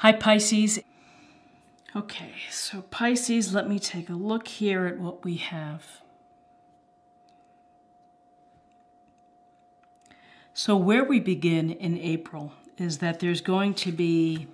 Hi, Pisces. Okay, so Pisces, let me take a look here at what we have. So, where we begin in April is that there's going to be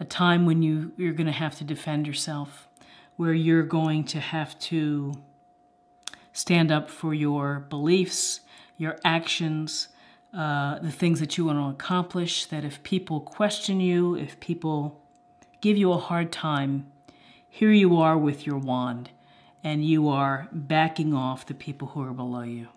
a time when you, you're going to have to defend yourself, where you're going to have to stand up for your beliefs, your actions, uh, the things that you want to accomplish. That if people question you, if people give you a hard time, here you are with your wand and you are backing off the people who are below you.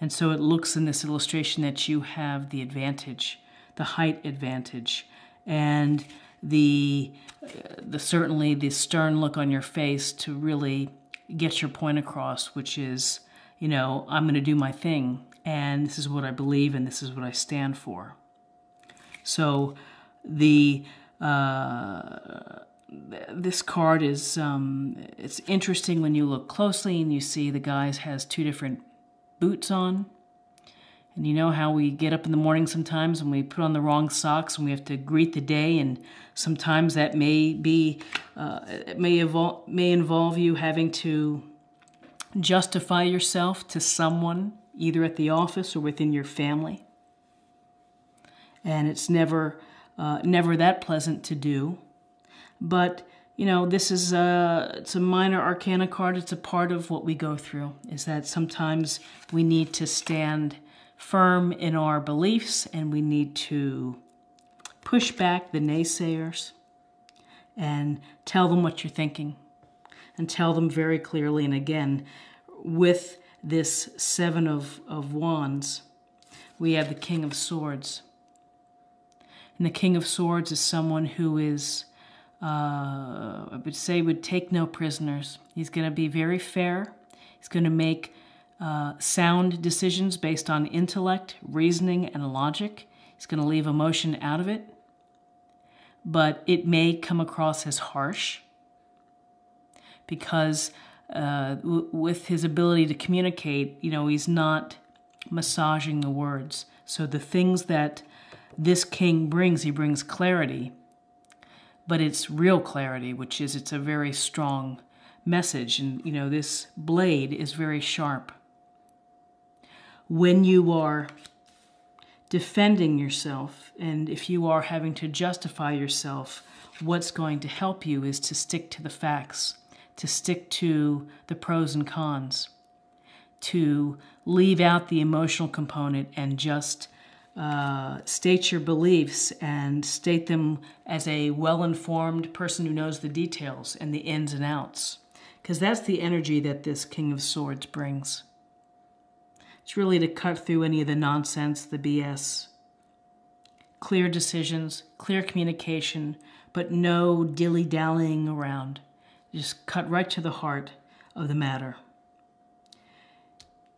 And so it looks in this illustration that you have the advantage, the height advantage, and the, uh, the certainly the stern look on your face to really get your point across, which is, you know, I'm going to do my thing, and this is what I believe, and this is what I stand for. So the uh, this card is um, it's interesting when you look closely and you see the guy has two different boots on. And you know how we get up in the morning sometimes and we put on the wrong socks and we have to greet the day, and sometimes that may be uh, it may involve may involve you having to justify yourself to someone, either at the office or within your family. And it's never uh, never that pleasant to do, but you know this is a it's a minor arcana card. It's a part of what we go through. Is that sometimes we need to stand firm in our beliefs and we need to push back the naysayers and tell them what you're thinking and tell them very clearly. And again, with this Seven of, of Wands, we have the King of Swords. And the King of Swords is someone who is, uh, I would say, would take no prisoners. He's going to be very fair. He's going to make uh, sound decisions based on intellect, reasoning, and logic. He's going to leave emotion out of it. But it may come across as harsh because uh, w- with his ability to communicate, you know, he's not massaging the words. So the things that this king brings, he brings clarity, but it's real clarity, which is it's a very strong message. And, you know, this blade is very sharp when you are defending yourself and if you are having to justify yourself, what's going to help you is to stick to the facts, to stick to the pros and cons, to leave out the emotional component and just uh, state your beliefs and state them as a well informed person who knows the details and the ins and outs. Because that's the energy that this King of Swords brings. It's really to cut through any of the nonsense, the BS. Clear decisions, clear communication, but no dilly dallying around. Just cut right to the heart of the matter.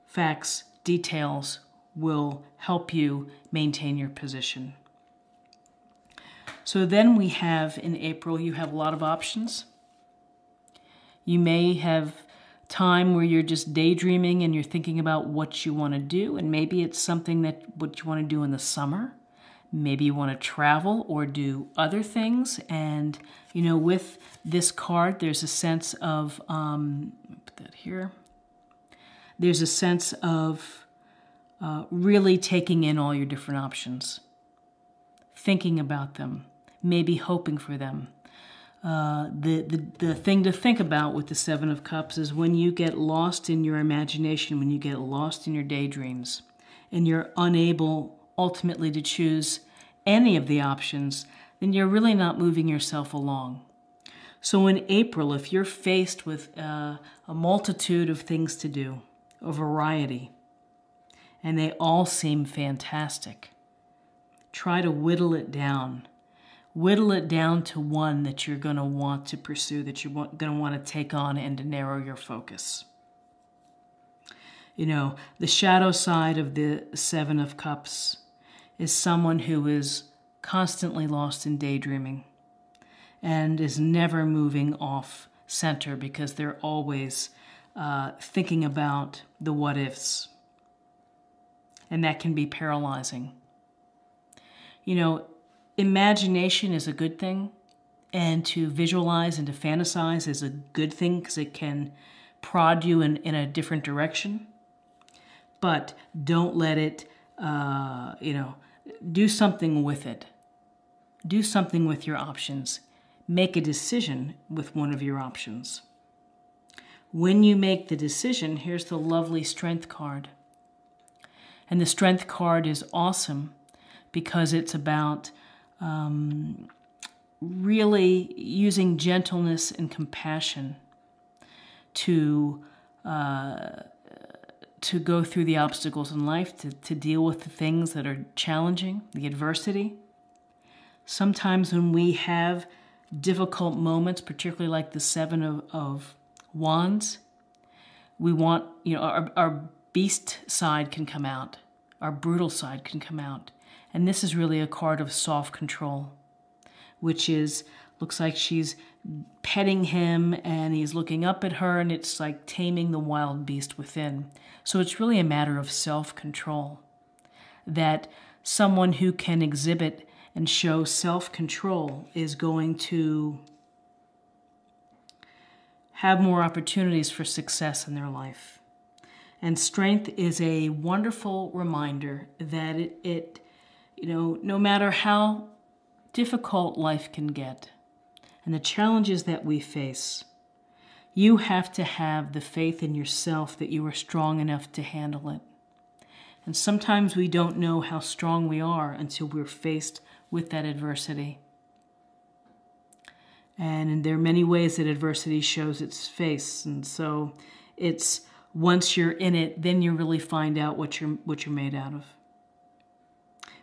Facts, details will help you maintain your position. So then we have in April, you have a lot of options. You may have time where you're just daydreaming and you're thinking about what you want to do and maybe it's something that what you want to do in the summer maybe you want to travel or do other things and you know with this card there's a sense of um, put that here. There's a sense of uh, really taking in all your different options thinking about them maybe hoping for them. Uh, the, the, the thing to think about with the Seven of Cups is when you get lost in your imagination, when you get lost in your daydreams, and you're unable ultimately to choose any of the options, then you're really not moving yourself along. So in April, if you're faced with uh, a multitude of things to do, a variety, and they all seem fantastic, try to whittle it down whittle it down to one that you're going to want to pursue, that you're going to want to take on and to narrow your focus. You know, the shadow side of the Seven of Cups is someone who is constantly lost in daydreaming and is never moving off center because they're always uh, thinking about the what ifs. And that can be paralyzing. You know, imagination is a good thing, and to visualize and to fantasize is a good thing because it can prod you in, in a different direction. But don't let it, uh, you know, do something with it. Do something with your options. Make a decision with one of your options. When you make the decision, here's the lovely strength card. And the strength card is awesome because it's about um, really using gentleness and compassion to uh, to go through the obstacles in life, to, to deal with the things that are challenging, the adversity. Sometimes when we have difficult moments, particularly like the Seven of, of Wands, we want, you know, our, our beast side can come out, our brutal side can come out. And this is really a card of soft control, which is, looks like she's petting him and he's looking up at her, and it's like taming the wild beast within. So it's really a matter of self control. That someone who can exhibit and show self control is going to have more opportunities for success in their life. And strength is a wonderful reminder that it, it you know, no matter how difficult life can get and the challenges that we face, you have to have the faith in yourself that you are strong enough to handle it. And sometimes we don't know how strong we are until we're faced with that adversity. And there are many ways that adversity shows its face. And so it's once you're in it, then you really find out what you're what you're made out of.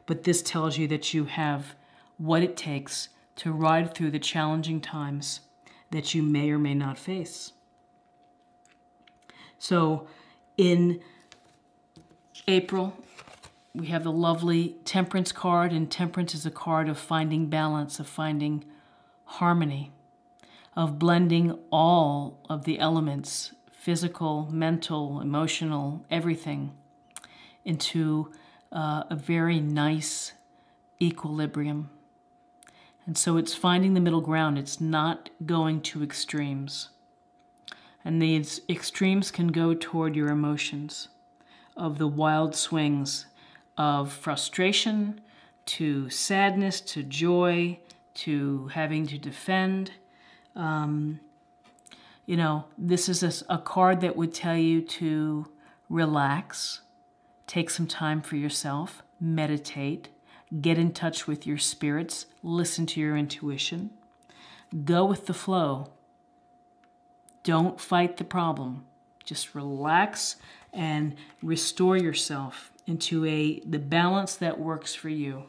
But this tells you that you have what it takes to ride through the challenging times that you may or may not face. So in April, we have the lovely temperance card, and temperance is a card of finding balance, of finding harmony, of blending all of the elements physical, mental, emotional, everything into uh, a very nice equilibrium. And so it's finding the middle ground. It's not going to extremes. And these extremes can go toward your emotions of the wild swings of frustration to sadness to joy to having to defend. Um, you know, this is a, a card that would tell you to relax, take some time for yourself, meditate, get in touch with your spirits, listen to your intuition, go with the flow. Don't fight the problem. Just relax and restore yourself into a the balance that works for you.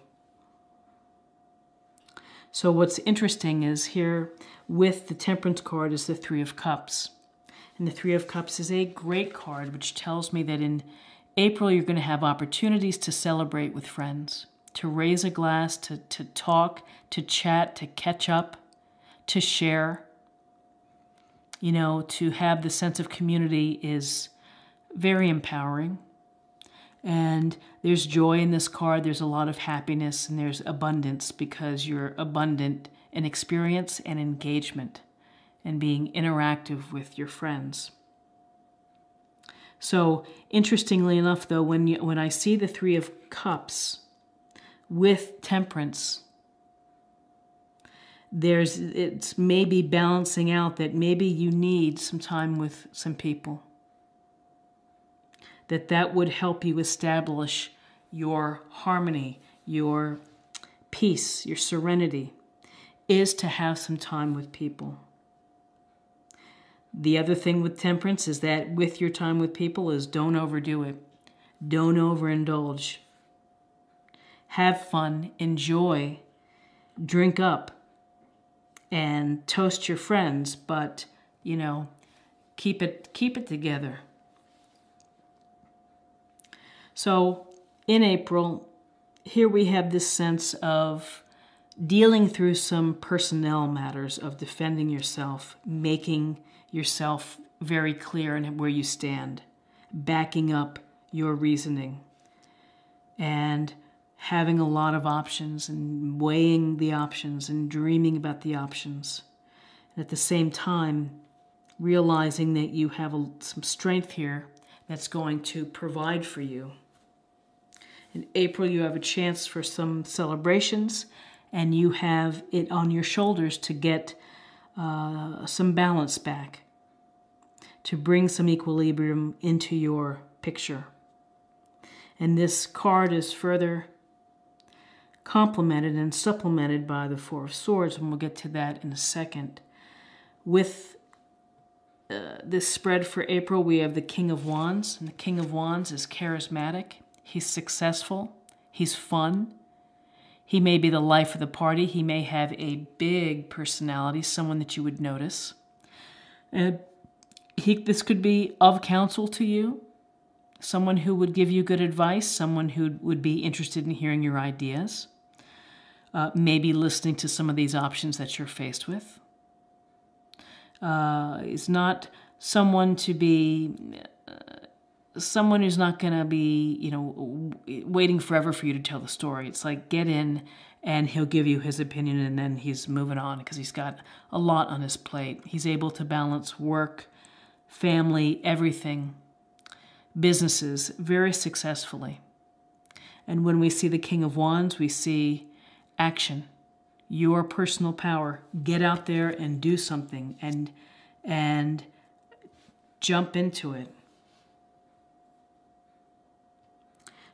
So what's interesting is here with the temperance card is the 3 of cups. And the 3 of cups is a great card which tells me that in April you're going to have opportunities to celebrate with friends to raise a glass, to, to talk, to chat, to catch up, to share. You know, to have the sense of community is very empowering. And there's joy in this card, there's a lot of happiness, and there's abundance because you're abundant in experience and engagement and being interactive with your friends. So, interestingly enough, though, when, you, when I see the Three of Cups, with temperance. There's it's maybe balancing out that maybe you need some time with some people. That that would help you establish your harmony your peace your serenity is to have some time with people. The other thing with temperance is that with your time with people is don't overdo it. Don't overindulge have fun, enjoy, drink up, and toast your friends, but you know, keep it keep it together. So in April, here we have this sense of dealing through some personnel matters of defending yourself, making yourself very clear in where you stand, backing up your reasoning. And having a lot of options and weighing the options and dreaming about the options. And at the same time, realizing that you have a, some strength here that's going to provide for you. In April, you have a chance for some celebrations, and you have it on your shoulders to get uh, some balance back, to bring some equilibrium into your picture. And this card is further complemented and supplemented by the Four of Swords, and we'll get to that in a second. With uh, this spread for April, we have the King of Wands, and the King of Wands is charismatic, he's successful, he's fun. He may be the life of the party. He may have a big personality, someone that you would notice. Uh, he, this could be of counsel to you, someone who would give you good advice, someone who would be interested in hearing your ideas, uh, maybe listening to some of these options that you're faced with. Uh, is not someone to be uh, someone who's not going to be you know waiting forever for you to tell the story it's like get in and he'll give you his opinion and then he's moving on because he's got a lot on his plate he's able to balance work family everything businesses very successfully. And when we see the King of Wands, we see action, your personal power. Get out there and do something and and jump into it.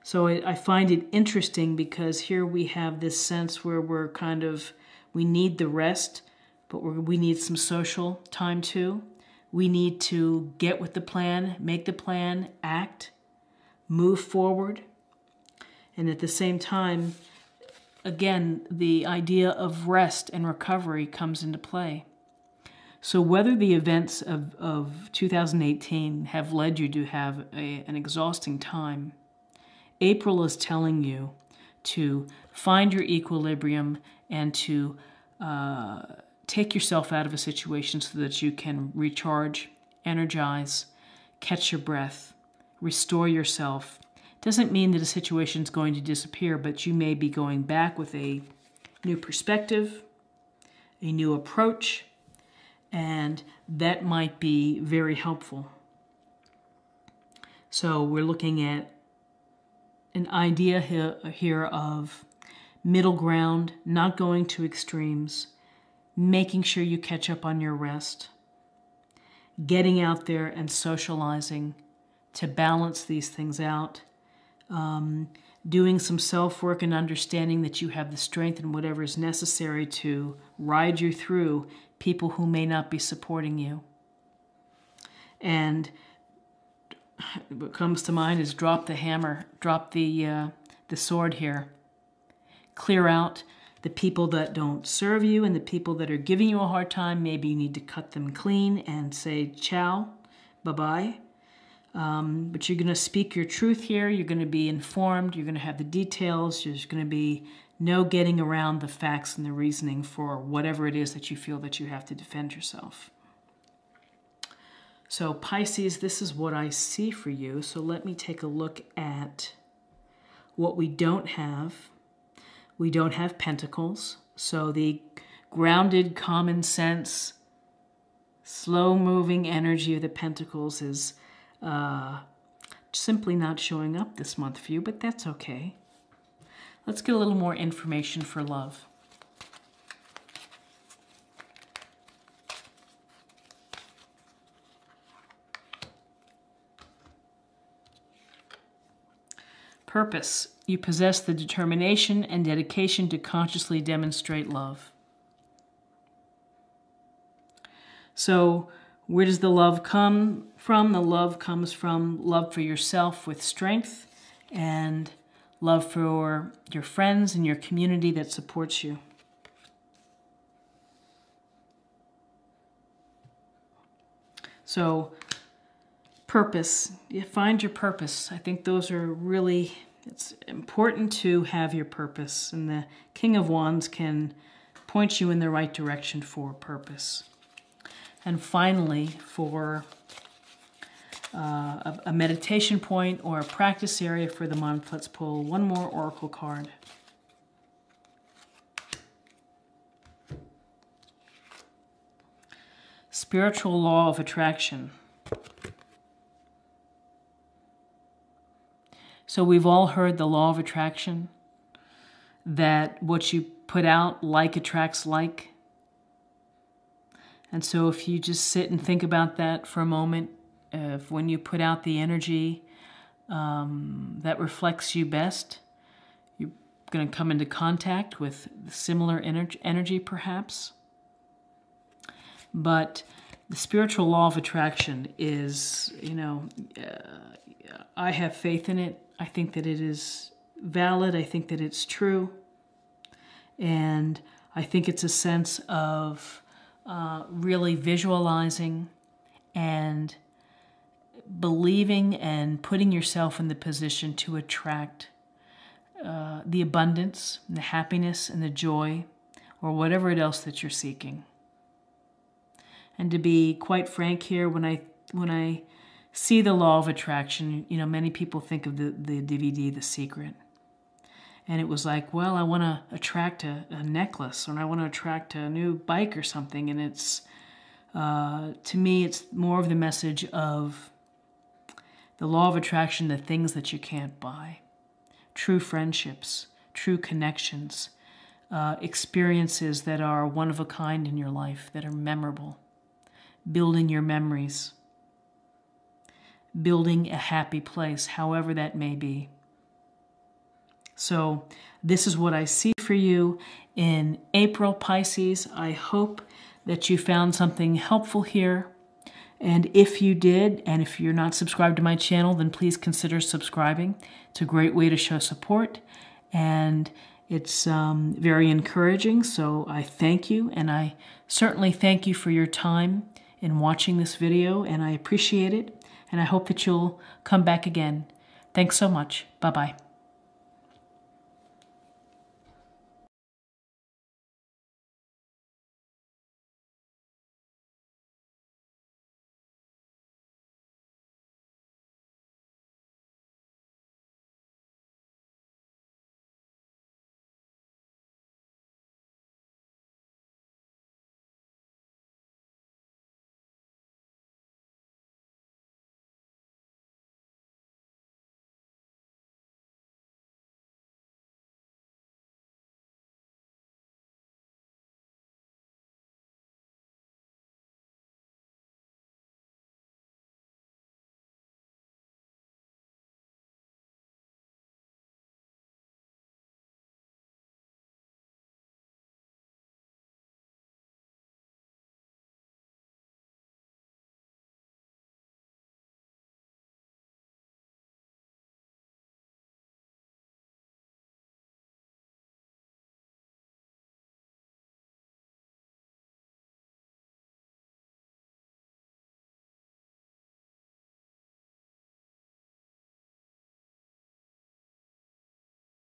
So I find it interesting because here we have this sense where we're kind of we need the rest, but we need some social time too. We need to get with the plan, make the plan, act, move forward. And at the same time, again, the idea of rest and recovery comes into play. So, whether the events of, of 2018 have led you to have a, an exhausting time, April is telling you to find your equilibrium and to uh, take yourself out of a situation so that you can recharge, energize, catch your breath, restore yourself. Doesn't mean that a situation is going to disappear, but you may be going back with a new perspective, a new approach, and that might be very helpful. So we're looking at an idea here, of middle ground, not going to extremes, making sure you catch up on your rest, getting out there and socializing to balance these things out, um, doing some self work and understanding that you have the strength and whatever is necessary to ride you through people who may not be supporting you. And what comes to mind is drop the hammer, drop the, uh, the sword here, clear out the people that don't serve you and the people that are giving you a hard time, maybe you need to cut them clean and say ciao, bye bye. Um, but you're going to speak your truth here. You're going to be informed. You're going to have the details. There's going to be no getting around the facts and the reasoning for whatever it is that you feel that you have to defend yourself. So, Pisces, this is what I see for you. So, let me take a look at what we don't have we don't have pentacles, so the grounded, common sense, slow moving energy of the pentacles is uh, simply not showing up this month for you, but that's okay. Let's get a little more information for love. Purpose. You possess the determination and dedication to consciously demonstrate love. So, where does the love come from? The love comes from love for yourself with strength and love for your friends and your community that supports you. So, purpose. You find your purpose. I think those are really, it's important to have your purpose. And the King of Wands can point you in the right direction for purpose. And finally, for uh, a, a meditation point or a practice area for the month. Let's pull one more oracle card. Spiritual law of attraction. So we've all heard the law of attraction that what you put out, like attracts like. And so if you just sit and think about that for a moment, if when you put out the energy um, that reflects you best, you're going to come into contact with similar energy, energy perhaps. But the spiritual law of attraction is, you know, uh, I have faith in it. I think that it is valid. I think that it's true. And I think it's a sense of uh, really visualizing and believing and putting yourself in the position to attract uh, the abundance, the happiness, and the joy, or whatever it else that you're seeking. And to be quite frank here, when I when I see the law of attraction. You know, many people think of the, the DVD, The Secret. And it was like, well, I want to attract a, a, necklace or I want to attract a new bike or something. And it's, uh, to me, it's more of the message of the law of attraction, the things that you can't buy, true friendships, true connections, uh, experiences that are one of a kind in your life, that are memorable, building your memories building a happy place, however that may be. So, this is what I see for you in April, Pisces. I hope that you found something helpful here. And if you did, and if you're not subscribed to my channel, then please consider subscribing. It's a great way to show support, and it's um, very encouraging. So I thank you, and I certainly thank you for your time in watching this video, and I appreciate it and I hope that you'll come back again. Thanks so much. Bye bye.